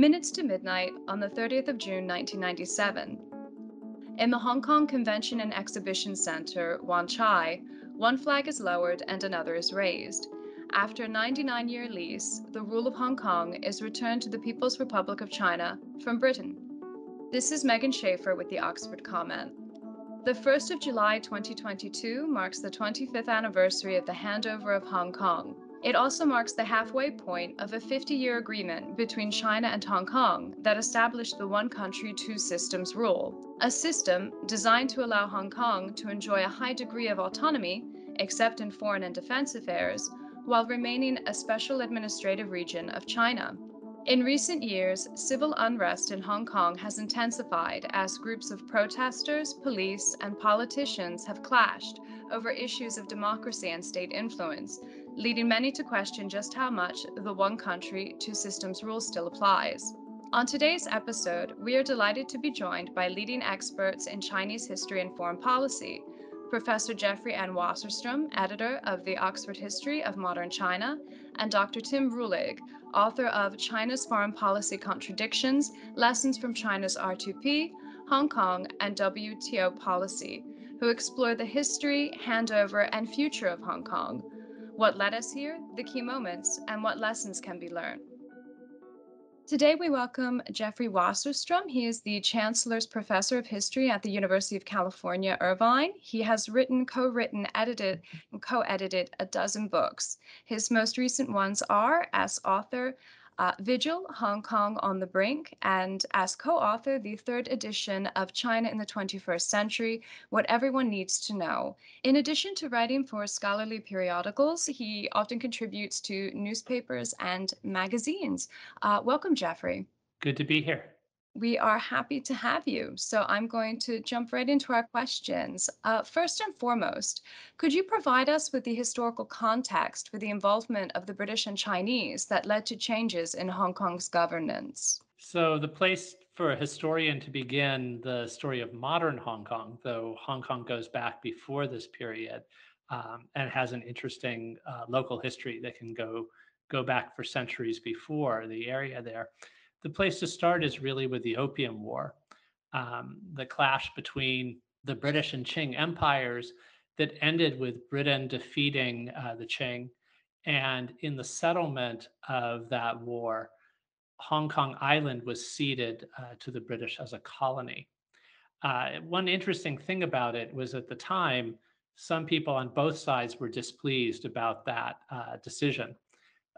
minutes to midnight on the 30th of June 1997. In the Hong Kong Convention and Exhibition Center, Wan Chai, one flag is lowered and another is raised. After a 99 year lease, the rule of Hong Kong is returned to the People's Republic of China from Britain. This is Megan Schaefer with the Oxford Comment. The 1st of July 2022 marks the 25th anniversary of the handover of Hong Kong. It also marks the halfway point of a 50 year agreement between China and Hong Kong that established the one country, two systems rule, a system designed to allow Hong Kong to enjoy a high degree of autonomy, except in foreign and defense affairs, while remaining a special administrative region of China. In recent years, civil unrest in Hong Kong has intensified as groups of protesters, police, and politicians have clashed over issues of democracy and state influence, leading many to question just how much the one country, two systems rule still applies. On today's episode, we are delighted to be joined by leading experts in Chinese history and foreign policy, Professor Jeffrey N. Wasserstrom, editor of the Oxford History of Modern China, and Dr. Tim Rühlig, author of China's Foreign Policy Contradictions Lessons from China's R2P, Hong Kong, and WTO Policy, who explore the history, handover, and future of Hong Kong, what led us here, the key moments, and what lessons can be learned. Today, we welcome Jeffrey Wasserstrom. He is the Chancellor's Professor of History at the University of California, Irvine. He has written, co written, edited, and co edited a dozen books. His most recent ones are, as author, uh, Vigil, Hong Kong on the Brink, and as co author, the third edition of China in the 21st Century What Everyone Needs to Know. In addition to writing for scholarly periodicals, he often contributes to newspapers and magazines. Uh, welcome, Jeffrey. Good to be here. We are happy to have you. So I'm going to jump right into our questions. Uh, first and foremost, could you provide us with the historical context for the involvement of the British and Chinese that led to changes in Hong Kong's governance? So, the place for a historian to begin the story of modern Hong Kong, though Hong Kong goes back before this period um, and has an interesting uh, local history that can go go back for centuries before the area there the place to start is really with the Opium War, um, the clash between the British and Qing empires that ended with Britain defeating uh, the Qing. And in the settlement of that war, Hong Kong Island was ceded uh, to the British as a colony. Uh, one interesting thing about it was at the time, some people on both sides were displeased about that uh, decision.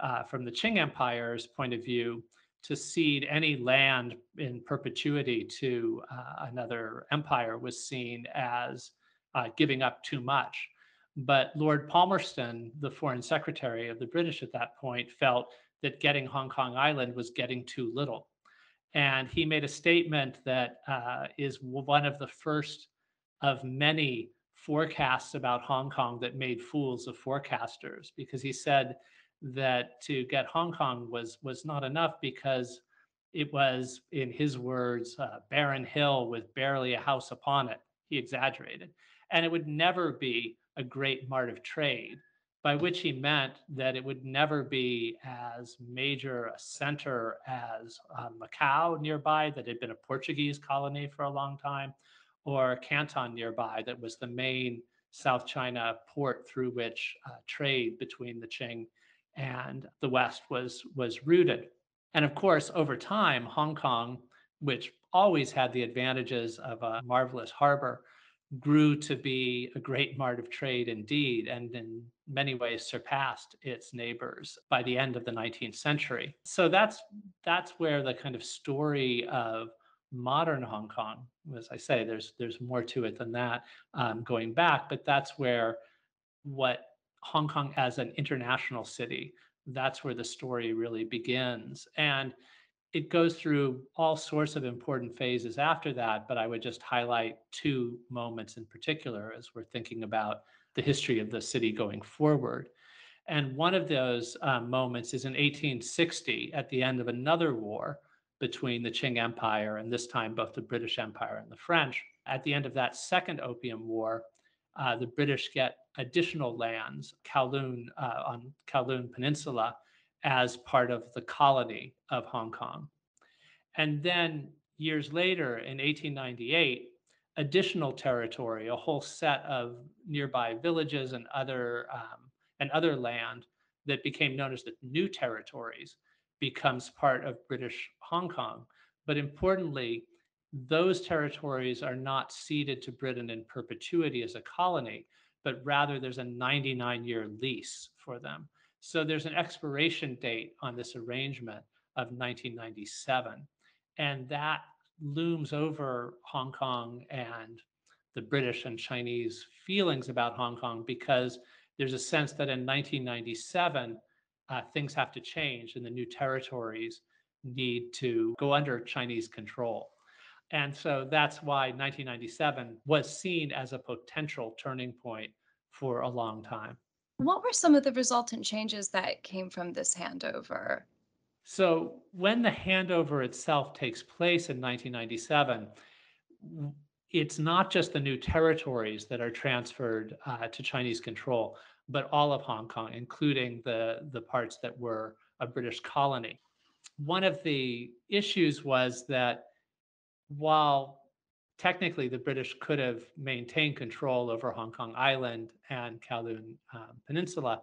Uh, from the Qing Empire's point of view, to cede any land in perpetuity to uh, another empire was seen as uh, giving up too much. But Lord Palmerston, the foreign secretary of the British at that point, felt that getting Hong Kong Island was getting too little. And he made a statement that uh, is one of the first of many forecasts about Hong Kong that made fools of forecasters, because he said, that to get Hong Kong was was not enough because it was, in his words, uh, barren hill with barely a house upon it. He exaggerated, and it would never be a great mart of trade, by which he meant that it would never be as major a center as uh, Macau nearby, that had been a Portuguese colony for a long time, or Canton nearby, that was the main South China port through which uh, trade between the Qing and the West was was rooted. And of course, over time, Hong Kong, which always had the advantages of a marvelous harbor, grew to be a great mart of trade indeed, and in many ways surpassed its neighbors by the end of the 19th century. So that's that's where the kind of story of modern Hong Kong, as I say, there's there's more to it than that um, going back, but that's where what Hong Kong as an international city. That's where the story really begins. And it goes through all sorts of important phases after that, but I would just highlight two moments in particular as we're thinking about the history of the city going forward. And one of those um, moments is in 1860 at the end of another war between the Qing Empire and this time both the British Empire and the French. At the end of that second Opium War, uh, the British get additional lands, Kowloon uh, on Kowloon Peninsula, as part of the colony of Hong Kong. And then years later, in 1898, additional territory, a whole set of nearby villages and other um, and other land that became known as the new territories becomes part of British Hong Kong. But importantly, those territories are not ceded to Britain in perpetuity as a colony, but rather there's a 99 year lease for them. So there's an expiration date on this arrangement of 1997. And that looms over Hong Kong and the British and Chinese feelings about Hong Kong because there's a sense that in 1997, uh, things have to change and the new territories need to go under Chinese control. And so that's why 1997 was seen as a potential turning point for a long time. What were some of the resultant changes that came from this handover? So, when the handover itself takes place in 1997, it's not just the new territories that are transferred uh, to Chinese control, but all of Hong Kong, including the, the parts that were a British colony. One of the issues was that while technically the British could have maintained control over Hong Kong Island and Kowloon um, Peninsula,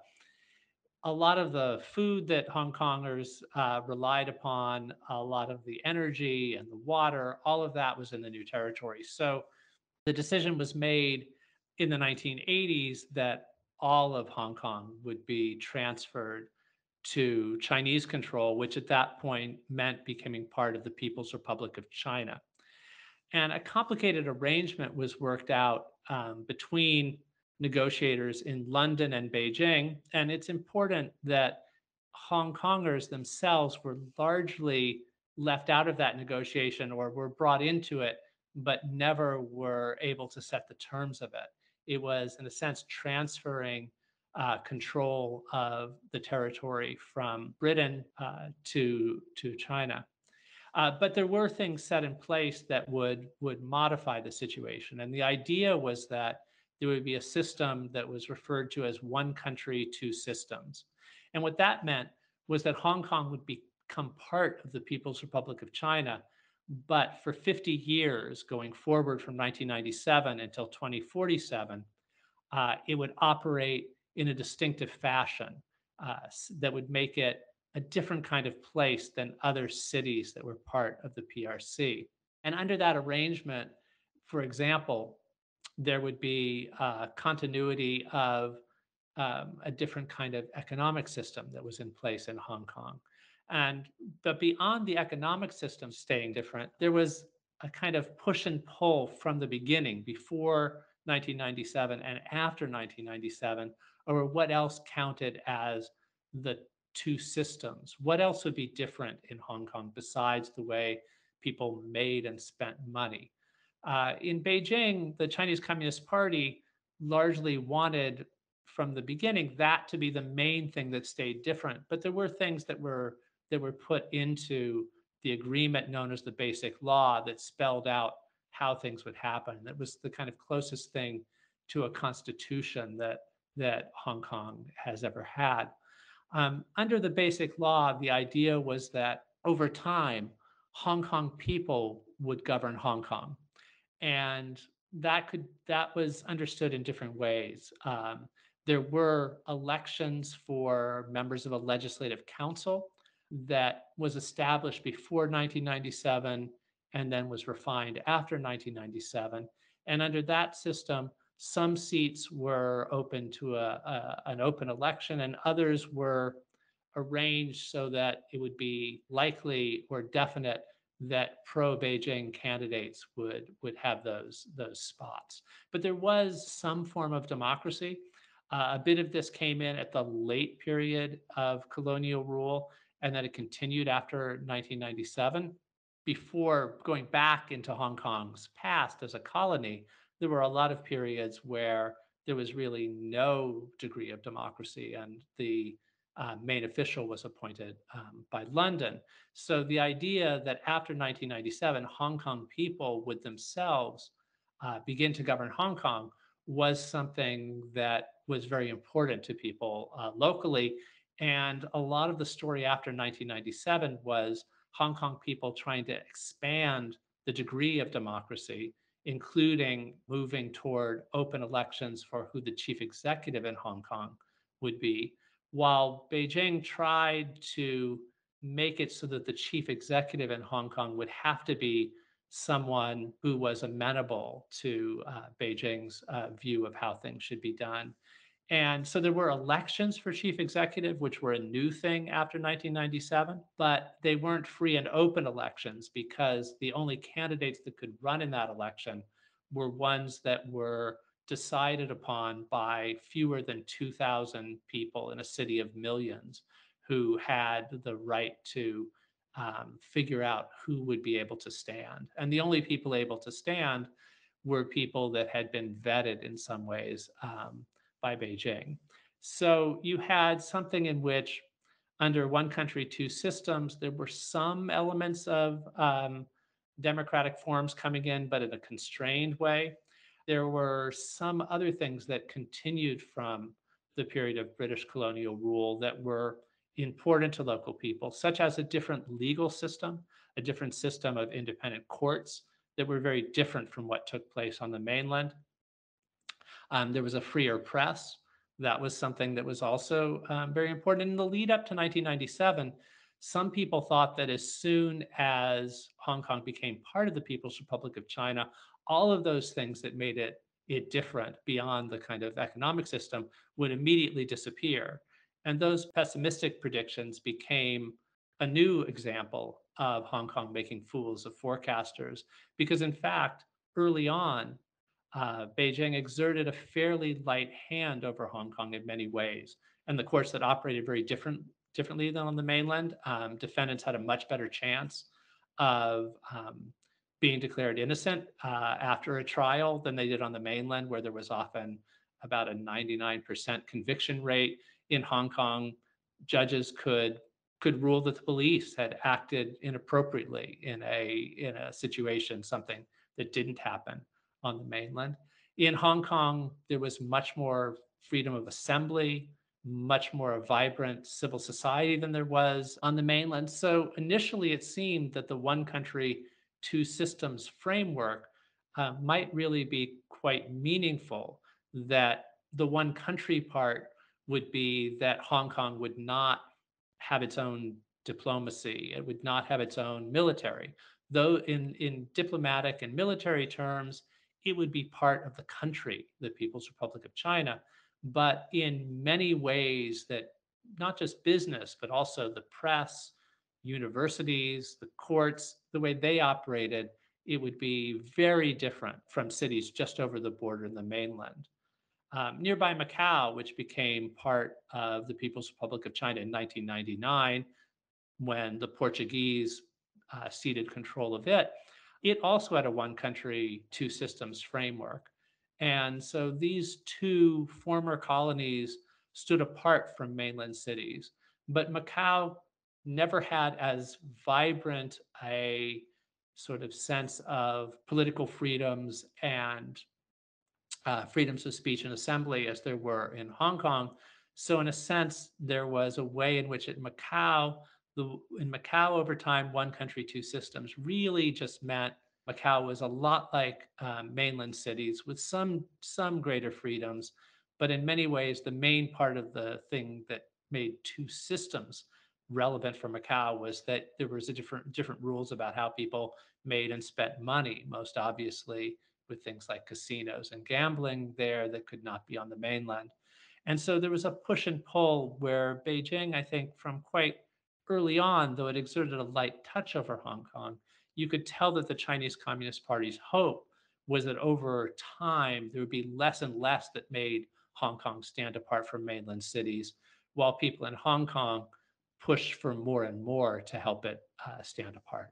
a lot of the food that Hong Kongers uh, relied upon, a lot of the energy and the water, all of that was in the new territory. So the decision was made in the 1980s that all of Hong Kong would be transferred to Chinese control, which at that point meant becoming part of the People's Republic of China. And a complicated arrangement was worked out um, between negotiators in London and Beijing. And it's important that Hong Kongers themselves were largely left out of that negotiation or were brought into it, but never were able to set the terms of it. It was, in a sense, transferring uh, control of the territory from Britain uh, to, to China. Uh, but there were things set in place that would would modify the situation, and the idea was that there would be a system that was referred to as one country, two systems. And what that meant was that Hong Kong would become part of the People's Republic of China. But for 50 years, going forward from 1997 until 2047, uh, it would operate in a distinctive fashion uh, that would make it a different kind of place than other cities that were part of the PRC. And under that arrangement, for example, there would be uh, continuity of um, a different kind of economic system that was in place in Hong Kong. And but beyond the economic system staying different, there was a kind of push and pull from the beginning, before 1997 and after 1997, over what else counted as the two systems. What else would be different in Hong Kong besides the way people made and spent money? Uh, in Beijing, the Chinese Communist Party largely wanted from the beginning that to be the main thing that stayed different. But there were things that were that were put into the agreement known as the Basic Law that spelled out how things would happen. That was the kind of closest thing to a constitution that that Hong Kong has ever had. Um, under the Basic Law, the idea was that over time, Hong Kong people would govern Hong Kong and that could that was understood in different ways. Um, there were elections for members of a legislative council that was established before 1997 and then was refined after 1997. And under that system, some seats were open to a, a, an open election and others were arranged so that it would be likely or definite that pro-Beijing candidates would would have those those spots. But there was some form of democracy. Uh, a bit of this came in at the late period of colonial rule, and then it continued after 1997. Before going back into Hong Kong's past as a colony, there were a lot of periods where there was really no degree of democracy, and the uh, main official was appointed um, by London. So the idea that after 1997, Hong Kong people would themselves uh, begin to govern Hong Kong was something that was very important to people uh, locally. And a lot of the story after 1997 was Hong Kong people trying to expand the degree of democracy, including moving toward open elections for who the chief executive in Hong Kong would be, while Beijing tried to make it so that the chief executive in Hong Kong would have to be someone who was amenable to uh, Beijing's uh, view of how things should be done. And so there were elections for chief executive, which were a new thing after 1997, but they weren't free and open elections because the only candidates that could run in that election were ones that were decided upon by fewer than 2,000 people in a city of millions who had the right to um, figure out who would be able to stand. And the only people able to stand were people that had been vetted in some ways um, by Beijing. So you had something in which, under one country, two systems, there were some elements of um, democratic forms coming in, but in a constrained way there were some other things that continued from the period of British colonial rule that were important to local people, such as a different legal system, a different system of independent courts that were very different from what took place on the mainland. Um, there was a freer press. That was something that was also um, very important. In the lead up to 1997, some people thought that as soon as Hong Kong became part of the People's Republic of China, all of those things that made it it different beyond the kind of economic system would immediately disappear. And those pessimistic predictions became a new example of Hong Kong making fools of forecasters, because in fact, early on, uh, Beijing exerted a fairly light hand over Hong Kong in many ways. And the courts that operated very different, differently than on the mainland, um, defendants had a much better chance of um, being declared innocent uh, after a trial than they did on the mainland, where there was often about a 99% conviction rate. In Hong Kong, judges could could rule that the police had acted inappropriately in a in a situation, something that didn't happen on the mainland. In Hong Kong, there was much more freedom of assembly, much more a vibrant civil society than there was on the mainland. So initially, it seemed that the one country two systems framework uh, might really be quite meaningful. That the one country part would be that Hong Kong would not have its own diplomacy, it would not have its own military. Though, in, in diplomatic and military terms, it would be part of the country, the People's Republic of China. But in many ways, that not just business, but also the press, universities, the courts, the way they operated, it would be very different from cities just over the border in the mainland. Um, nearby Macau, which became part of the People's Republic of China in 1999, when the Portuguese uh, ceded control of it, it also had a one country, two systems framework. And so these two former colonies stood apart from mainland cities. But Macau never had as vibrant a sort of sense of political freedoms and uh, freedoms of speech and assembly as there were in Hong Kong. So, in a sense, there was a way in which at Macau, the, in Macau over time, one country, two systems really just meant Macau was a lot like um, mainland cities with some some greater freedoms, but in many ways, the main part of the thing that made two systems relevant for Macau was that there was a different different rules about how people made and spent money. Most obviously, with things like casinos and gambling there that could not be on the mainland. And so there was a push and pull where Beijing, I think, from quite early on, though it exerted a light touch over Hong Kong, you could tell that the Chinese Communist Party's hope was that over time there would be less and less that made Hong Kong stand apart from mainland cities, while people in Hong Kong push for more and more to help it uh, stand apart.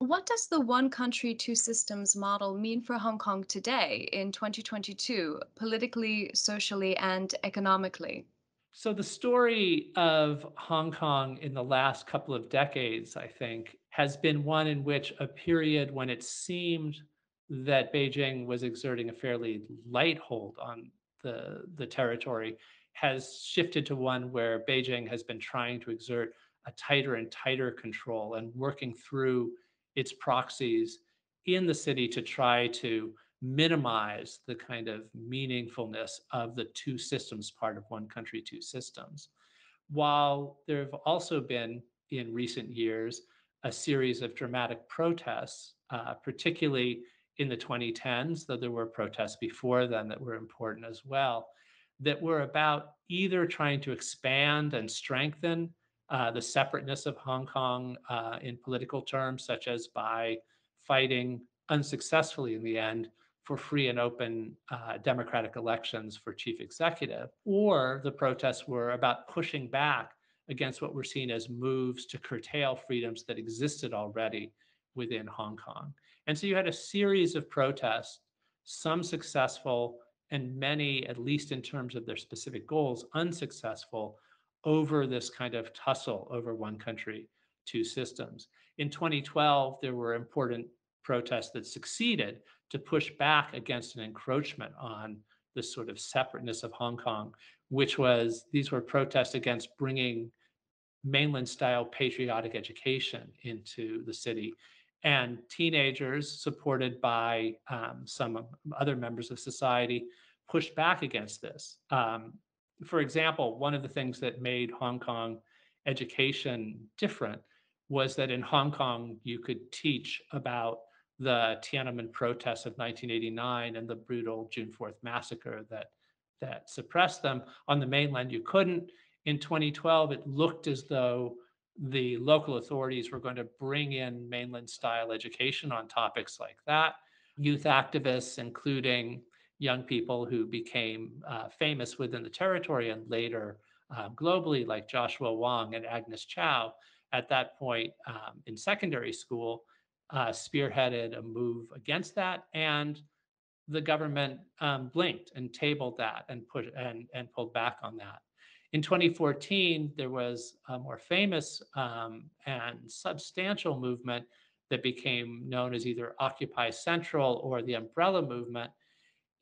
What does the one country, two systems model mean for Hong Kong today in 2022, politically, socially, and economically? So, the story of Hong Kong in the last couple of decades, I think, has been one in which a period when it seemed that Beijing was exerting a fairly light hold on the, the territory has shifted to one where Beijing has been trying to exert a tighter and tighter control and working through its proxies in the city to try to minimize the kind of meaningfulness of the two systems part of one country, two systems. While there have also been in recent years a series of dramatic protests, uh, particularly in the 2010s, though there were protests before then that were important as well, that were about either trying to expand and strengthen uh, the separateness of Hong Kong uh, in political terms, such as by fighting unsuccessfully in the end for free and open uh, democratic elections for chief executive, or the protests were about pushing back against what were seen as moves to curtail freedoms that existed already within Hong Kong. And so you had a series of protests, some successful and many, at least in terms of their specific goals, unsuccessful over this kind of tussle over one country, two systems. In 2012, there were important protests that succeeded to push back against an encroachment on the sort of separateness of Hong Kong, which was these were protests against bringing mainland style patriotic education into the city. And teenagers, supported by um, some other members of society, pushed back against this. Um, for example, one of the things that made Hong Kong education different was that in Hong Kong, you could teach about the Tiananmen protests of 1989 and the brutal June 4th massacre that that suppressed them. On the mainland, you couldn't. In 2012, it looked as though the local authorities were going to bring in mainland style education on topics like that. Youth activists, including young people who became uh, famous within the territory and later uh, globally, like Joshua Wong and Agnes Chow, at that point um, in secondary school, uh, spearheaded a move against that, and the government um, blinked and tabled that and put and and pulled back on that. In 2014, there was a more famous um, and substantial movement that became known as either Occupy Central or the Umbrella Movement,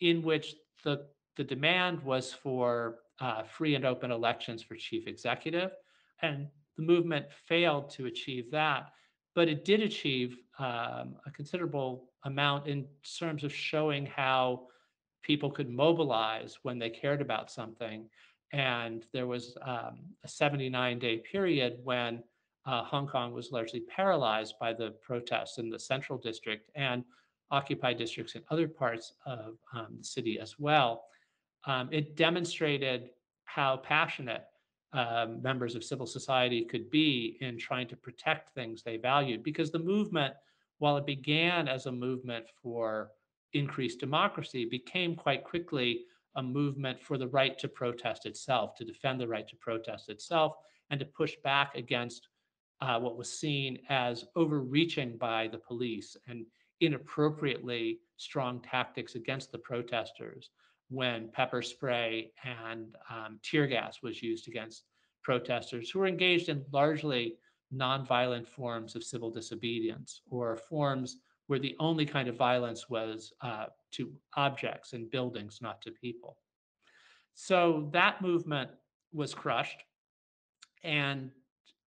in which the the demand was for uh, free and open elections for chief executive, and the movement failed to achieve that but it did achieve um, a considerable amount in terms of showing how people could mobilize when they cared about something. And there was um, a 79 day period when uh, Hong Kong was largely paralyzed by the protests in the central district and occupied districts in other parts of um, the city as well. Um, it demonstrated how passionate um, members of civil society could be in trying to protect things they valued. Because the movement, while it began as a movement for increased democracy, became quite quickly a movement for the right to protest itself, to defend the right to protest itself, and to push back against uh, what was seen as overreaching by the police and inappropriately strong tactics against the protesters when pepper spray and um, tear gas was used against protesters who were engaged in largely nonviolent forms of civil disobedience or forms where the only kind of violence was uh, to objects and buildings, not to people. So that movement was crushed. And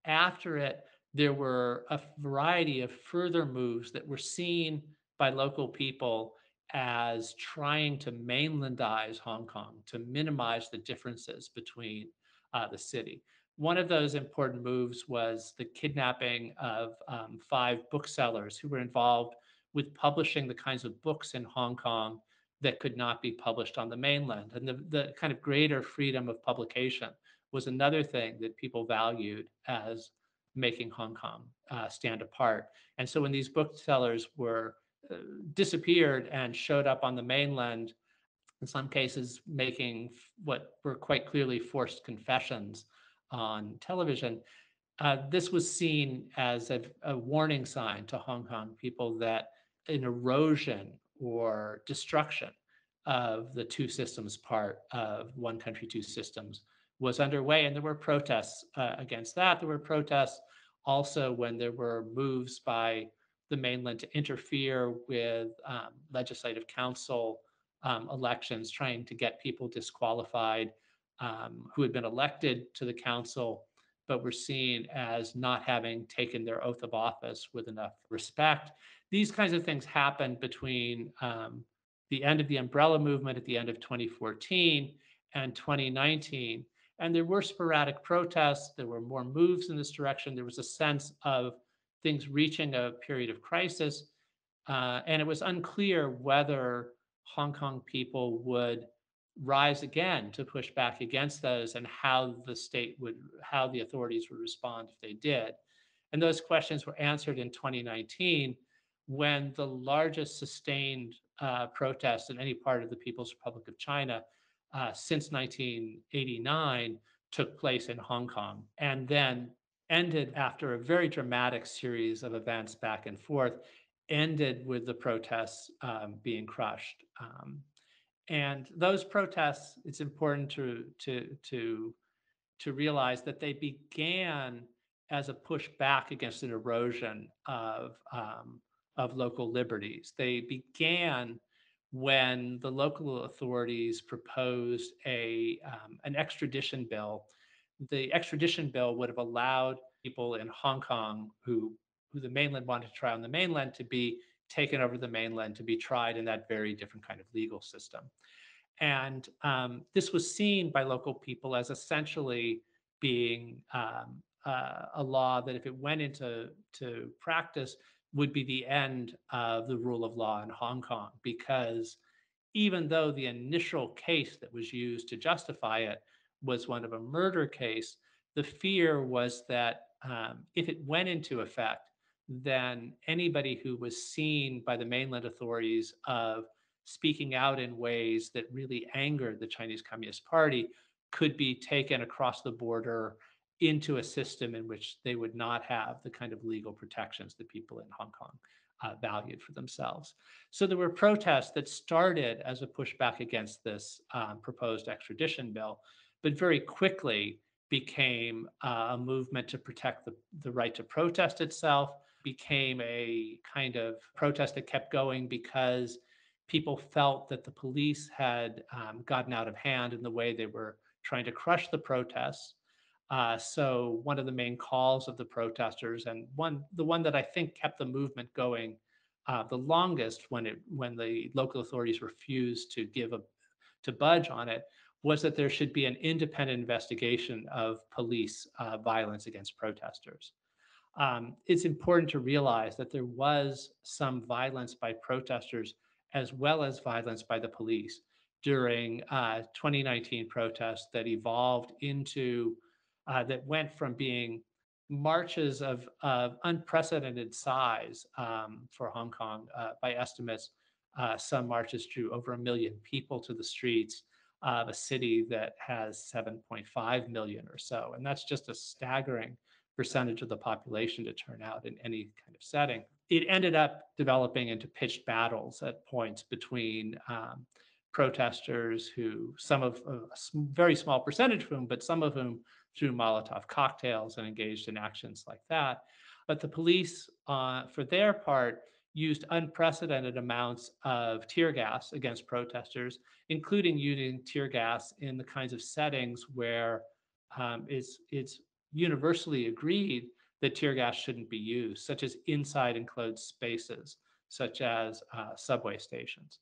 after it, there were a variety of further moves that were seen by local people as trying to mainlandize Hong Kong, to minimize the differences between uh, the city. One of those important moves was the kidnapping of um, five booksellers who were involved with publishing the kinds of books in Hong Kong that could not be published on the mainland. And the, the kind of greater freedom of publication was another thing that people valued as making Hong Kong uh, stand apart. And so when these booksellers were disappeared and showed up on the mainland, in some cases making what were quite clearly forced confessions on television. Uh, this was seen as a, a, warning sign to Hong Kong people that an erosion or destruction of the two systems part of one country, two systems was underway. And there were protests uh, against that. There were protests also when there were moves by the mainland to interfere with um, legislative council um, elections, trying to get people disqualified um, who had been elected to the council but were seen as not having taken their oath of office with enough respect. These kinds of things happened between um, the end of the umbrella movement at the end of 2014 and 2019. And there were sporadic protests, there were more moves in this direction. There was a sense of things reaching a period of crisis. Uh, and it was unclear whether Hong Kong people would rise again to push back against those and how the state would, how the authorities would respond if they did. And those questions were answered in 2019 when the largest sustained uh, protest in any part of the People's Republic of China uh, since 1989 took place in Hong Kong and then ended after a very dramatic series of events back and forth, ended with the protests um, being crushed. Um, and those protests, it's important to, to, to, to realize that they began as a pushback against an erosion of, um, of local liberties. They began when the local authorities proposed a, um, an extradition bill. The extradition bill would have allowed people in Hong Kong who, who the mainland wanted to try on the mainland to be taken over the mainland to be tried in that very different kind of legal system. And um, this was seen by local people as essentially being um, uh, a law that, if it went into to practice, would be the end of the rule of law in Hong Kong. Because even though the initial case that was used to justify it was one of a murder case, the fear was that um, if it went into effect, then anybody who was seen by the mainland authorities of speaking out in ways that really angered the Chinese Communist Party could be taken across the border into a system in which they would not have the kind of legal protections that people in Hong Kong uh, valued for themselves. So there were protests that started as a pushback against this um, proposed extradition bill, but very quickly became uh, a movement to protect the, the right to protest itself, became a kind of protest that kept going because people felt that the police had um, gotten out of hand in the way they were trying to crush the protests. Uh, so one of the main calls of the protesters, and one the one that I think kept the movement going uh, the longest when it when the local authorities refused to give a to budge on it, was that there should be an independent investigation of police uh, violence against protesters. Um, it's important to realize that there was some violence by protesters as well as violence by the police during uh, 2019 protests that evolved into, uh, that went from being marches of, of unprecedented size um, for Hong Kong. Uh, by estimates, uh, some marches drew over a million people to the streets of a city that has 7.5 million or so. And that's just a staggering percentage of the population to turn out in any kind of setting it ended up developing into pitched battles at points between um, protesters who, some of a very small percentage of whom, but some of whom threw Molotov cocktails and engaged in actions like that. But the police, uh, for their part, used unprecedented amounts of tear gas against protesters, including using tear gas in the kinds of settings where um, it's, it's universally agreed that tear gas shouldn't be used, such as inside enclosed spaces, such as uh, subway stations.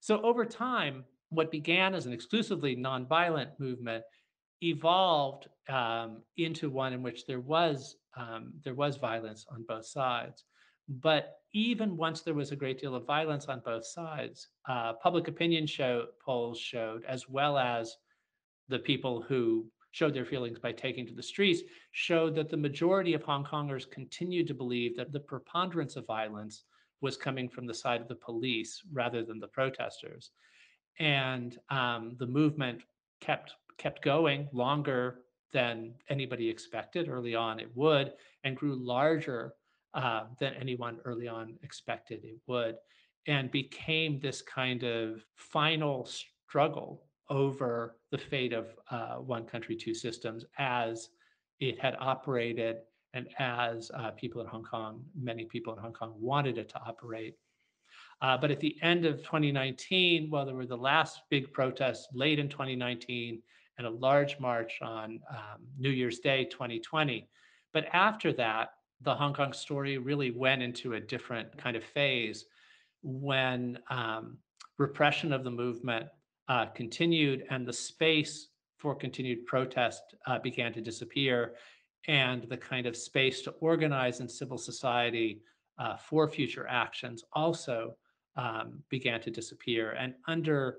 So over time, what began as an exclusively nonviolent movement evolved um, into one in which there was um, there was violence on both sides. But even once there was a great deal of violence on both sides, uh, public opinion show, polls showed, as well as the people who showed their feelings by taking to the streets showed that the majority of Hong Kongers continued to believe that the preponderance of violence was coming from the side of the police rather than the protesters. And um, the movement kept kept going longer than anybody expected early on it would and grew larger uh, than anyone early on expected it would and became this kind of final struggle over the fate of uh, one country, two systems as it had operated and as uh, people in Hong Kong, many people in Hong Kong wanted it to operate. Uh, but at the end of 2019, well, there were the last big protests late in 2019 and a large march on um, New Year's Day 2020. But after that, the Hong Kong story really went into a different kind of phase when um, repression of the movement uh, continued and the space for continued protest uh, began to disappear and the kind of space to organize in civil society uh, for future actions also um, began to disappear. And under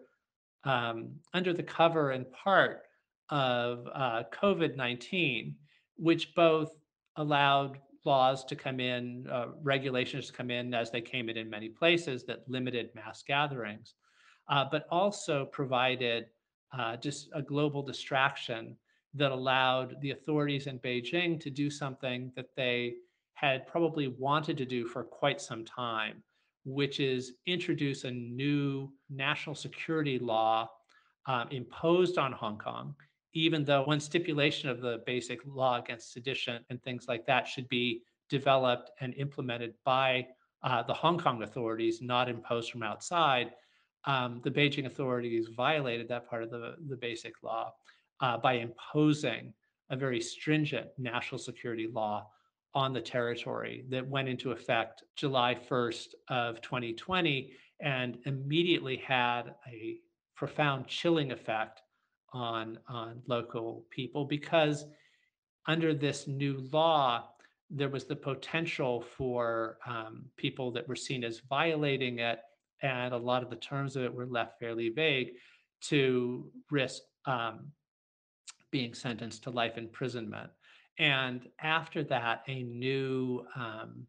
um, under the cover and part of uh, COVID 19, which both allowed laws to come in, uh, regulations to come in as they came in in many places that limited mass gatherings, uh, but also provided uh, just a global distraction that allowed the authorities in Beijing to do something that they had probably wanted to do for quite some time, which is introduce a new national security law um, imposed on Hong Kong even though one stipulation of the basic law against sedition and things like that should be developed and implemented by uh, the Hong Kong authorities, not imposed from outside, um, the Beijing authorities violated that part of the, the basic law uh, by imposing a very stringent national security law on the territory that went into effect July 1st of 2020 and immediately had a profound chilling effect on on local people because under this new law there was the potential for um, people that were seen as violating it and a lot of the terms of it were left fairly vague to risk um, being sentenced to life imprisonment. And after that a new um,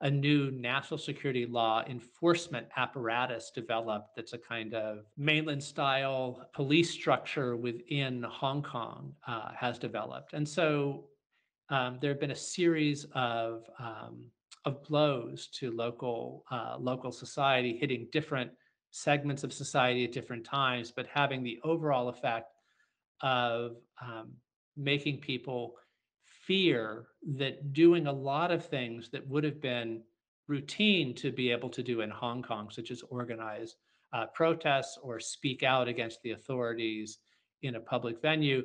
a new national security law enforcement apparatus developed that's a kind of mainland style police structure within Hong Kong uh, has developed. And so um, there have been a series of, um, of blows to local, uh, local society, hitting different segments of society at different times, but having the overall effect of um, making people fear that doing a lot of things that would have been routine to be able to do in Hong Kong, such as organize uh, protests or speak out against the authorities in a public venue,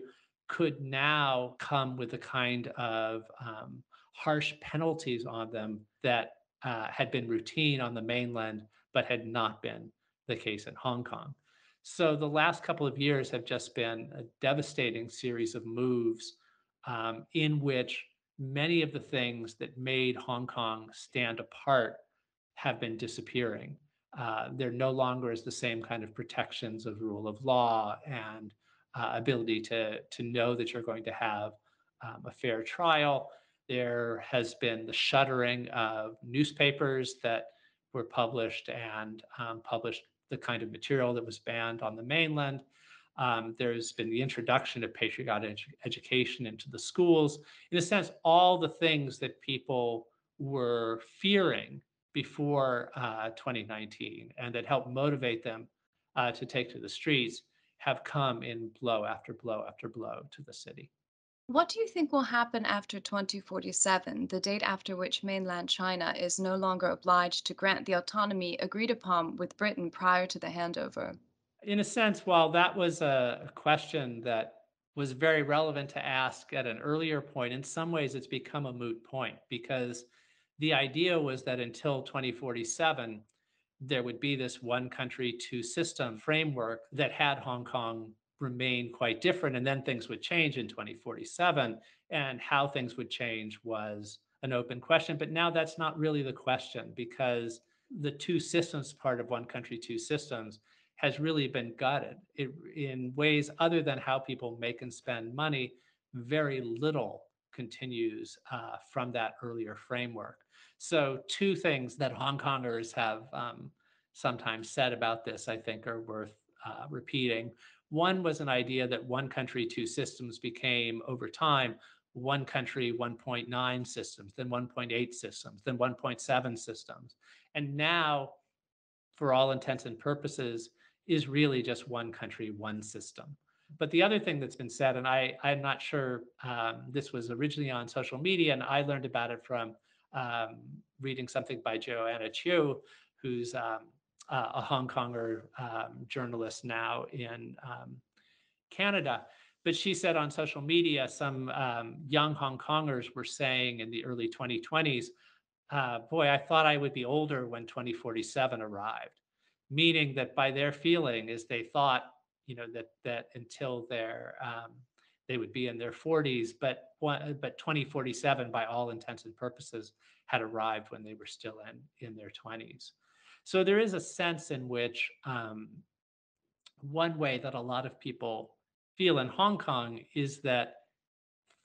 could now come with the kind of um, harsh penalties on them that uh, had been routine on the mainland, but had not been the case in Hong Kong. So the last couple of years have just been a devastating series of moves um, in which many of the things that made Hong Kong stand apart have been disappearing. Uh, there no longer is the same kind of protections of rule of law and uh, ability to, to know that you're going to have um, a fair trial. There has been the shuttering of newspapers that were published and um, published the kind of material that was banned on the mainland. Um, there's been the introduction of patriotic edu- education into the schools. In a sense, all the things that people were fearing before uh, 2019 and that helped motivate them uh, to take to the streets have come in blow after blow after blow to the city. What do you think will happen after 2047, the date after which mainland China is no longer obliged to grant the autonomy agreed upon with Britain prior to the handover? In a sense, while that was a question that was very relevant to ask at an earlier point, in some ways it's become a moot point because the idea was that until 2047, there would be this one country, two system framework that had Hong Kong remain quite different. And then things would change in 2047. And how things would change was an open question. But now that's not really the question because the two systems part of one country, two systems has really been gutted it, in ways other than how people make and spend money. Very little continues uh, from that earlier framework. So, two things that Hong Kongers have um, sometimes said about this, I think, are worth uh, repeating. One was an idea that one country, two systems became over time one country 1.9 systems, then 1.8 systems, then 1.7 systems. And now, for all intents and purposes, is really just one country, one system. But the other thing that's been said, and I, I'm not sure um, this was originally on social media, and I learned about it from um, reading something by Joanna Chiu, who's um, uh, a Hong Konger um, journalist now in um, Canada. But she said on social media, some um, young Hong Kongers were saying in the early 2020s, uh, boy, I thought I would be older when 2047 arrived, meaning that by their feeling is they thought, you know, that that until their um, they would be in their 40s, but but 2047, by all intents and purposes, had arrived when they were still in in their 20s. So there is a sense in which um, one way that a lot of people feel in Hong Kong is that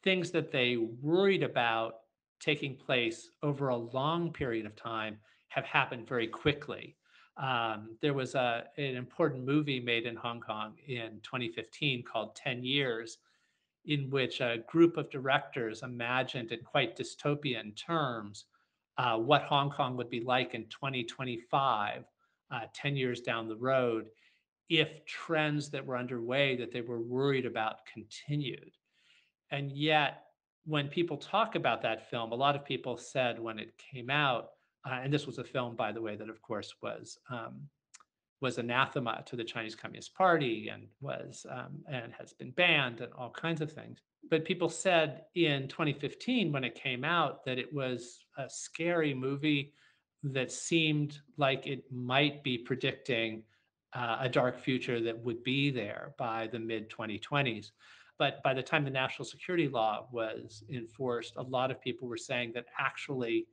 things that they worried about taking place over a long period of time have happened very quickly. Um, there was a, an important movie made in Hong Kong in 2015 called 10 Years, in which a group of directors imagined in quite dystopian terms uh, what Hong Kong would be like in 2025, uh, 10 years down the road, if trends that were underway that they were worried about continued. And yet, when people talk about that film, a lot of people said when it came out, uh, and this was a film, by the way, that of course was um, was anathema to the Chinese Communist Party and was um, and has been banned and all kinds of things. But people said in 2015 when it came out that it was a scary movie that seemed like it might be predicting uh, a dark future that would be there by the mid 2020s. But by the time the national security law was enforced, a lot of people were saying that actually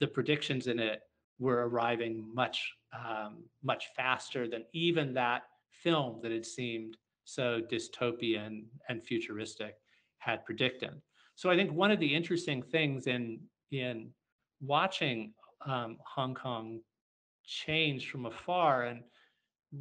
the predictions in it were arriving much, um, much faster than even that film that had seemed so dystopian and futuristic had predicted. So I think one of the interesting things in in watching um, Hong Kong change from afar and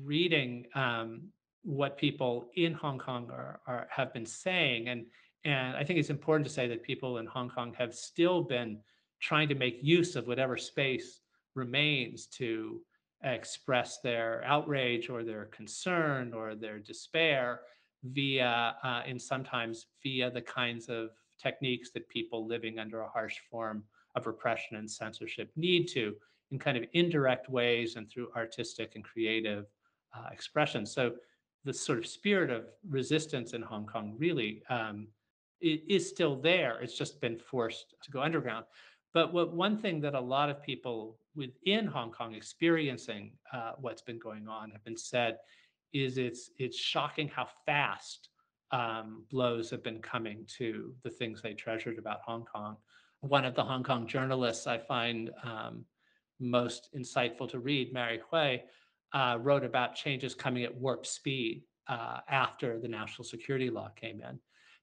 reading um, what people in Hong Kong are, are have been saying, and and I think it's important to say that people in Hong Kong have still been trying to make use of whatever space remains to express their outrage or their concern or their despair via uh, and sometimes via the kinds of techniques that people living under a harsh form of repression and censorship need to in kind of indirect ways and through artistic and creative uh, expression. So the sort of spirit of resistance in Hong Kong really um, is still there. It's just been forced to go underground. But what one thing that a lot of people within Hong Kong experiencing uh, what's been going on have been said is it's it's shocking how fast um, blows have been coming to the things they treasured about Hong Kong. One of the Hong Kong journalists I find um, most insightful to read, Mary Hui, uh, wrote about changes coming at warp speed uh, after the national security law came in.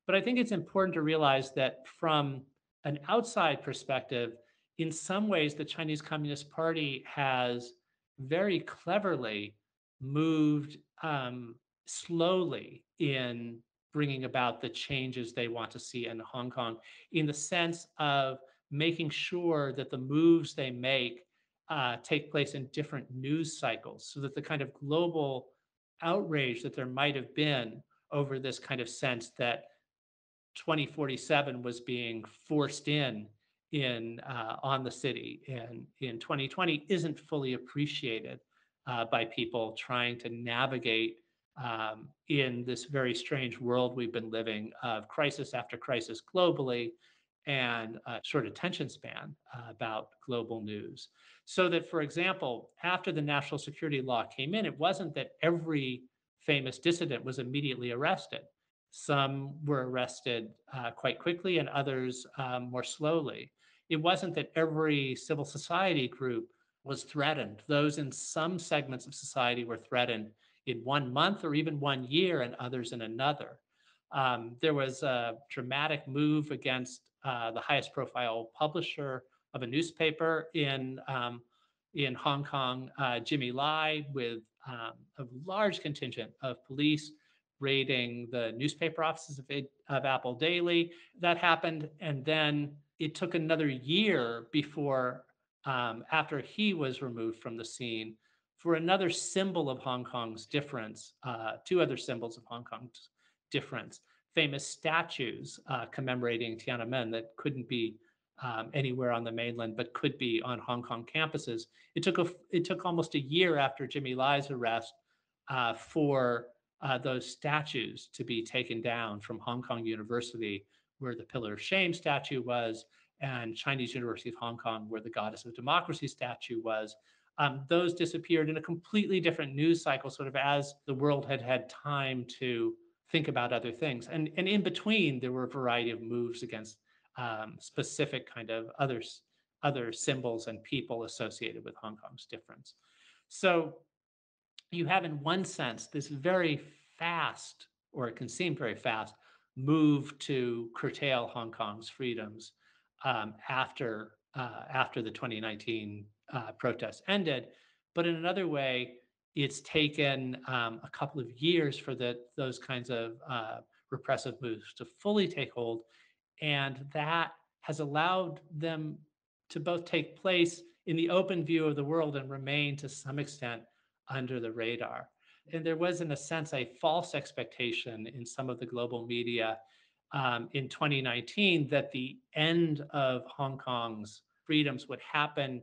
But I think it's important to realize that from an outside perspective, in some ways, the Chinese Communist Party has very cleverly moved um, slowly in bringing about the changes they want to see in Hong Kong, in the sense of making sure that the moves they make uh, take place in different news cycles so that the kind of global outrage that there might have been over this kind of sense that 2047 was being forced in in uh, on the city in in 2020 isn't fully appreciated uh, by people trying to navigate um, in this very strange world we've been living of crisis after crisis globally and of attention span uh, about global news. So that, for example, after the national security law came in, it wasn't that every famous dissident was immediately arrested. Some were arrested uh, quite quickly and others um, more slowly. It wasn't that every civil society group was threatened. Those in some segments of society were threatened in one month or even one year, and others in another. Um, there was a dramatic move against uh, the highest profile publisher of a newspaper in um, in Hong Kong, uh, Jimmy Lai, with um, a large contingent of police raiding the newspaper offices of, of Apple Daily. That happened, and then it took another year before, um, after he was removed from the scene, for another symbol of Hong Kong's difference, uh, two other symbols of Hong Kong's difference, famous statues uh, commemorating Tiananmen that couldn't be um, anywhere on the mainland, but could be on Hong Kong campuses. It took a, it took almost a year after Jimmy Lai's arrest uh, for uh, those statues to be taken down from Hong Kong University, where the Pillar of Shame statue was, and Chinese University of Hong Kong, where the Goddess of Democracy statue was. Um, those disappeared in a completely different news cycle, sort of as the world had had time to think about other things. And, and in between, there were a variety of moves against um, specific kind of others, other symbols and people associated with Hong Kong's difference. So you have, in one sense, this very fast, or it can seem very fast, move to curtail Hong Kong's freedoms um, after uh, after the 2019 uh, protests ended. But in another way, it's taken um, a couple of years for the, those kinds of uh, repressive moves to fully take hold. And that has allowed them to both take place in the open view of the world and remain to some extent under the radar. And there was, in a sense, a false expectation in some of the global media um, in 2019 that the end of Hong Kong's freedoms would happen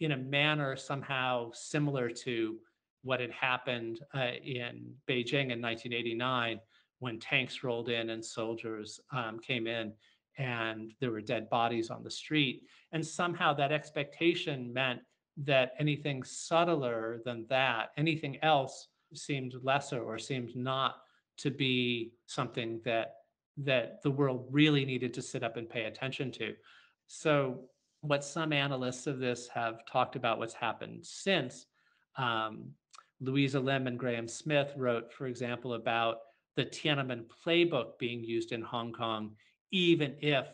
in a manner somehow similar to what had happened uh, in Beijing in 1989 when tanks rolled in and soldiers um, came in and there were dead bodies on the street. And somehow that expectation meant that anything subtler than that, anything else seemed lesser or seemed not to be something that that the world really needed to sit up and pay attention to. So what some analysts of this have talked about what's happened since um, Louisa Lim and Graham Smith wrote, for example, about the Tiananmen playbook being used in Hong Kong, even if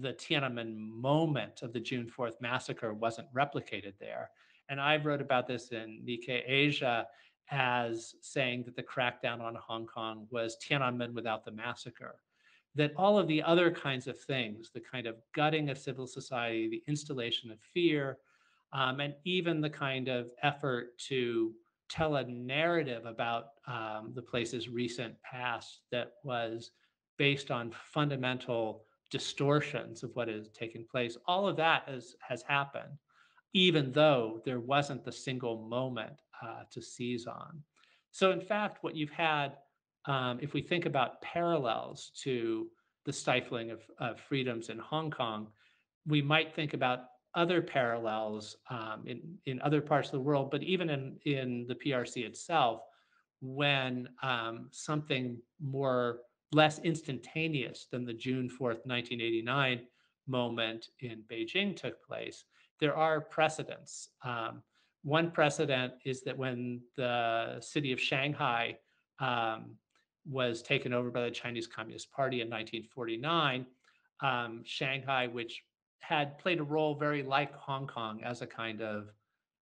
the Tiananmen moment of the June 4th massacre wasn't replicated there. And I wrote about this in Nikkei Asia as saying that the crackdown on Hong Kong was Tiananmen without the massacre. That all of the other kinds of things, the kind of gutting of civil society, the installation of fear, um, and even the kind of effort to tell a narrative about um, the place's recent past that was based on fundamental distortions of what is taking place. All of that has, has happened, even though there wasn't the single moment uh, to seize on. So, in fact, what you've had, um, if we think about parallels to the stifling of, of freedoms in Hong Kong, we might think about other parallels um, in, in other parts of the world, but even in, in the PRC itself, when um, something more less instantaneous than the June 4th, 1989 moment in Beijing took place, there are precedents. Um, one precedent is that when the city of Shanghai um, was taken over by the Chinese Communist Party in 1949, um, Shanghai, which had played a role very like Hong Kong as a kind of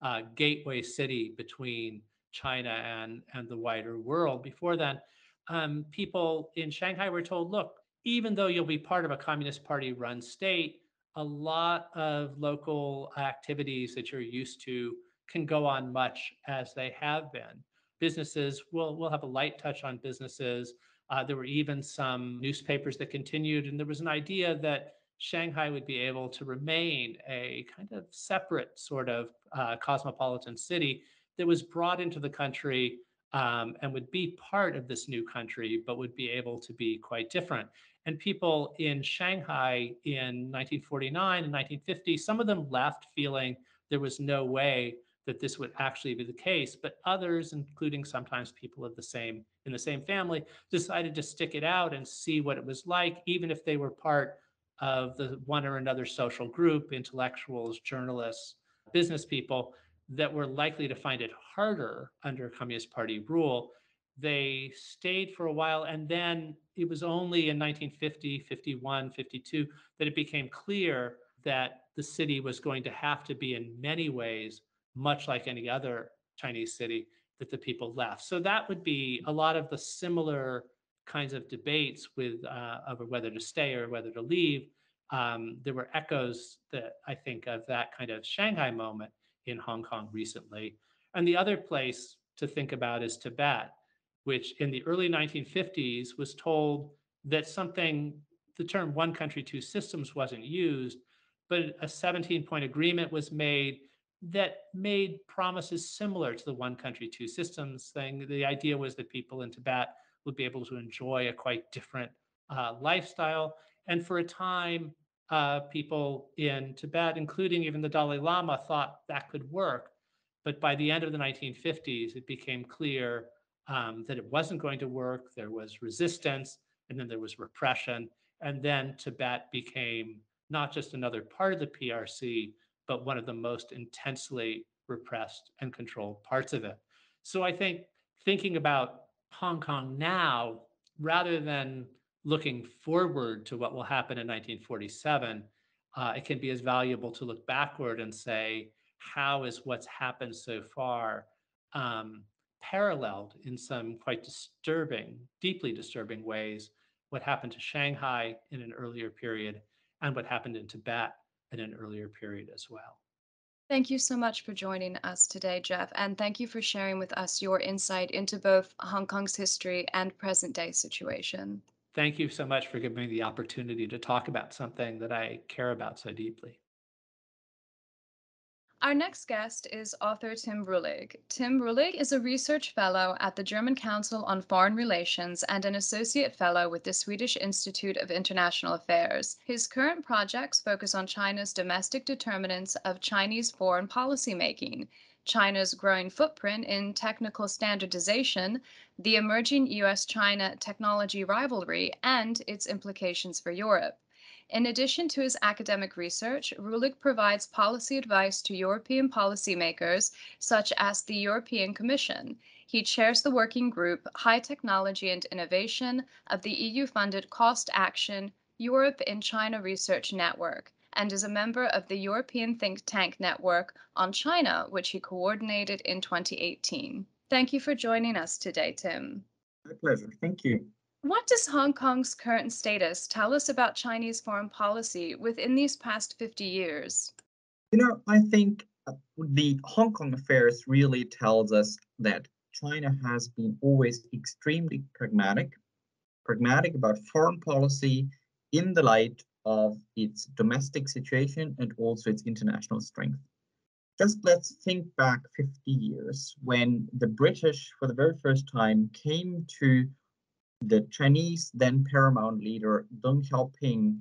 uh, gateway city between China and, and the wider world. Before then, um, people in Shanghai were told, look, even though you'll be part of a Communist Party run state, a lot of local activities that you're used to can go on much as they have been. Businesses will will have a light touch on businesses. Uh, there were even some newspapers that continued, and there was an idea that Shanghai would be able to remain a kind of separate sort of uh, cosmopolitan city that was brought into the country um, and would be part of this new country, but would be able to be quite different. And people in Shanghai in 1949 and 1950, some of them left feeling there was no way that this would actually be the case, but others, including sometimes people of the same in the same family, decided to stick it out and see what it was like, even if they were part of the one or another social group, intellectuals, journalists, business people that were likely to find it harder under Communist Party rule. They stayed for a while, and then it was only in 1950, 51, 52 that it became clear that the city was going to have to be, in many ways, much like any other Chinese city, that the people left. So that would be a lot of the similar kinds of debates with uh, over whether to stay or whether to leave, um, there were echoes that I think of that kind of Shanghai moment in Hong Kong recently. And the other place to think about is Tibet, which in the early 1950s was told that something, the term one country, two systems wasn't used, but a 17 point agreement was made that made promises similar to the one country, two systems thing. The idea was that people in Tibet would be able to enjoy a quite different uh, lifestyle. And for a time, uh, people in Tibet, including even the Dalai Lama, thought that could work. But by the end of the 1950s, it became clear um, that it wasn't going to work. There was resistance, and then there was repression. And then Tibet became not just another part of the PRC, but one of the most intensely repressed and controlled parts of it. So I think thinking about Hong Kong now, rather than looking forward to what will happen in 1947, uh, it can be as valuable to look backward and say, how is what's happened so far um, paralleled in some quite disturbing, deeply disturbing ways, what happened to Shanghai in an earlier period and what happened in Tibet in an earlier period as well. Thank you so much for joining us today, Jeff, and thank you for sharing with us your insight into both Hong Kong's history and present day situation. Thank you so much for giving me the opportunity to talk about something that I care about so deeply. Our next guest is author Tim Rühlig. Tim Rühlig is a research fellow at the German Council on Foreign Relations and an associate fellow with the Swedish Institute of International Affairs. His current projects focus on China's domestic determinants of Chinese foreign policy making, China's growing footprint in technical standardization, the emerging US China technology rivalry, and its implications for Europe. In addition to his academic research, Rühlig provides policy advice to European policymakers, such as the European Commission. He chairs the working group High Technology and Innovation of the EU funded Cost Action Europe in China Research Network and is a member of the European Think Tank Network on China, which he coordinated in 2018. Thank you for joining us today, Tim. My pleasure. Thank you. What does Hong Kong's current status tell us about Chinese foreign policy within these past 50 years? You know, I think uh, the Hong Kong affairs really tells us that China has been always extremely pragmatic, pragmatic about foreign policy in the light of its domestic situation and also its international strength. Just let's think back 50 years when the British, for the very first time, came to the Chinese then paramount leader Deng Xiaoping